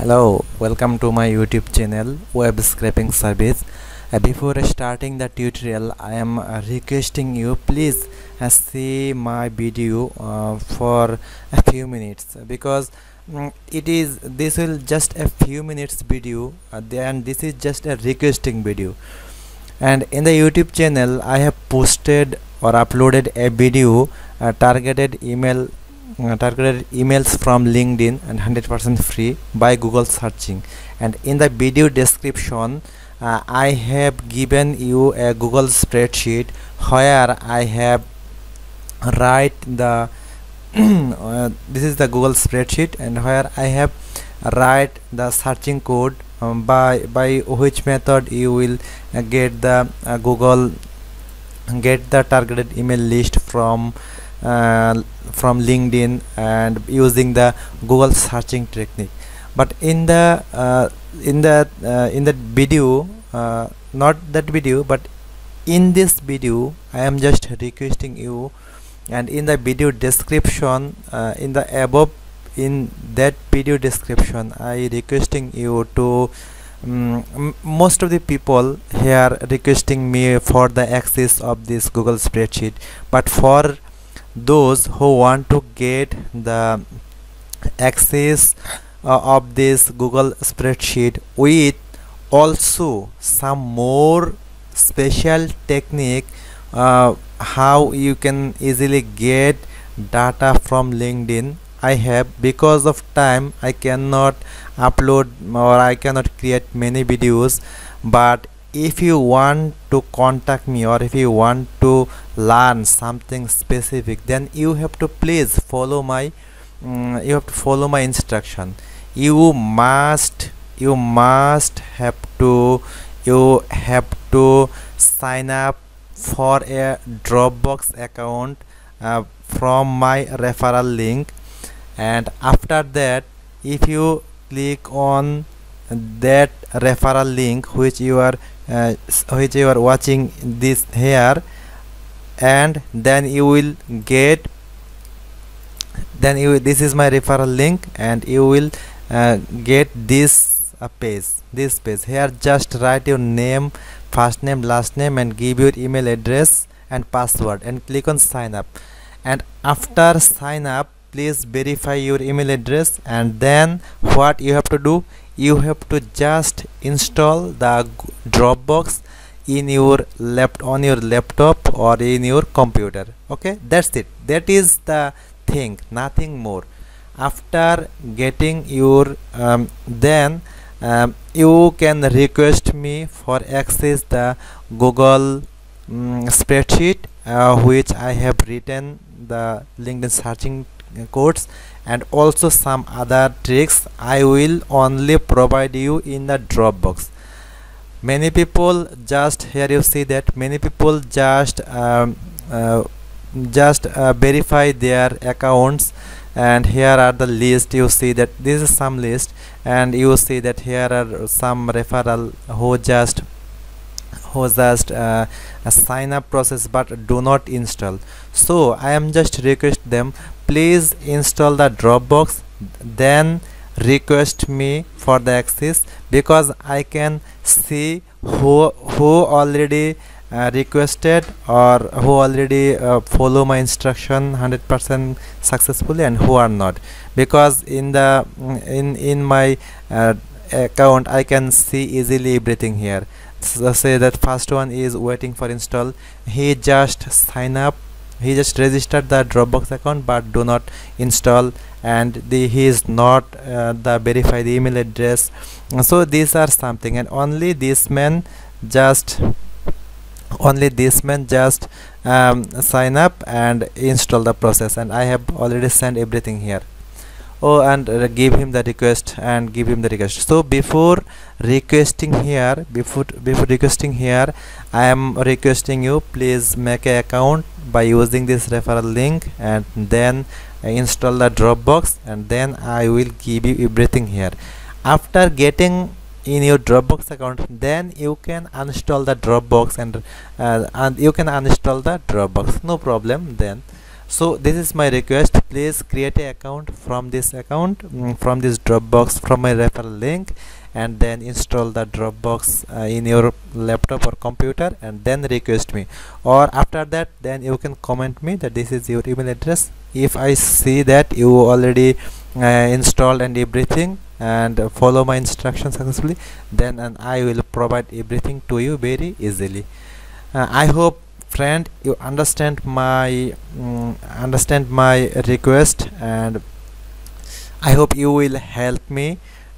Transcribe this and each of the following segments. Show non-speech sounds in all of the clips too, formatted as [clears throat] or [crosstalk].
hello welcome to my youtube channel web scraping service. Uh, before starting the tutorial i am uh, requesting you please uh, see my video uh, for a few minutes. Because mm, it is this will just a few minutes video uh, and this is just a requesting video. And in the youtube channel i have posted or uploaded a video uh, targeted email uh, targeted emails from linkedin and 100% free by google searching. And in the video description uh, i have given you a google spreadsheet where i have write the [clears throat] uh, this is the google spreadsheet and where i have write the searching code um, by by which method you will uh, get the uh, google get the targeted email list from uh, from linkedin and using the google searching technique. But in the uh, in the uh, in that video uh, not that video but in this video i am just requesting you and in the video description uh, in the above in that video description i requesting you to um, most of the people here requesting me for the access of this google spreadsheet. But for those who want to get the access uh, of this google spreadsheet with also some more special technique uh, how you can easily get data from linkedin. I have because of time i cannot upload or i cannot create many videos but if you want to contact me or if you want to learn something specific then you have to please follow my um, you have to follow my instruction. You must you must have to you have to sign up for a dropbox account uh, from my referral link. And after that if you click on that referral link which you are uh, which you are watching this here and then you will get then you this is my referral link and you will uh, get this uh, page this page. Here just write your name first name last name and give your email address and password and click on sign up. And after sign up please verify your email address and then what you have to do you have to just install the dropbox in your left on your laptop or in your computer. Okay that's it. That is the thing nothing more. After getting your um, then um, you can request me for access the google um, spreadsheet uh, which i have written the linkedin searching codes and also some other tricks i will only provide you in the dropbox many people just here you see that many people just um, uh, just uh, verify their accounts and here are the list. You see that this is some list and you see that here are some referral who just who just uh, a sign up process but do not install. So i am just request them please install the dropbox then request me for the access because i can see who who already uh, requested or who already uh, follow my instruction 100% successfully and who are not. Because in the in in my uh, account i can see easily everything here. So say that first one is waiting for install. He just sign up he just registered the dropbox account but do not install and the he is not uh, the verify the email address. So these are something and only this man just only this man just um, sign up and install the process and I have already sent everything here oh and uh, give him the request and give him the request. So before requesting here before before requesting here I am requesting you please make a account by using this referral link and then install the Dropbox and then I will give you everything here. After getting in your dropbox account then you can uninstall the dropbox and uh, and you can uninstall the dropbox. No problem then so this is my request. Please create a account from this account mm, from this dropbox from my referral link and then install the dropbox uh, in your laptop or computer and then request me. Or after that then you can comment me that this is your email address. If i see that you already uh, installed and everything and follow my instructions successfully then and i will provide everything to you very easily. Uh, i hope friend you understand my um, understand my request and i hope you will help me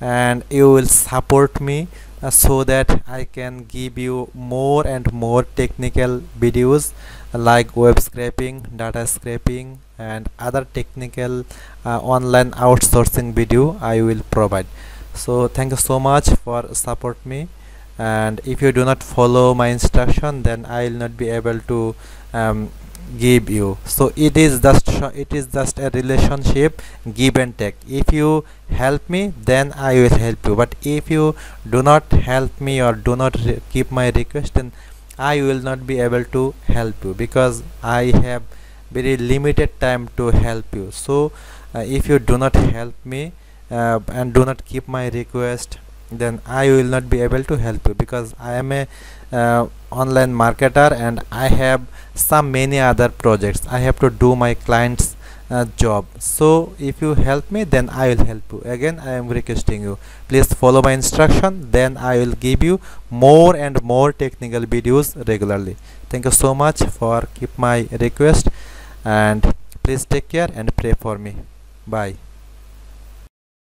and you will support me uh, so that I can give you more and more technical videos like web scraping, data scraping and other technical uh, online outsourcing video I will provide. So thank you so much for support me and if you do not follow my instruction then I will not be able to um, give you. So it is just it is just a relationship give and take. If you help me then i will help you. But if you do not help me or do not keep my request then i will not be able to help you because i have very limited time to help you. So uh, if you do not help me uh, and do not keep my request then i will not be able to help you because i am a uh, online marketer and i have some many other projects. I have to do my clients uh, job. So if you help me then i will help you. Again i am requesting you please follow my instruction. Then i will give you more and more technical videos regularly. Thank you so much for keep my request and please take care and pray for me. Bye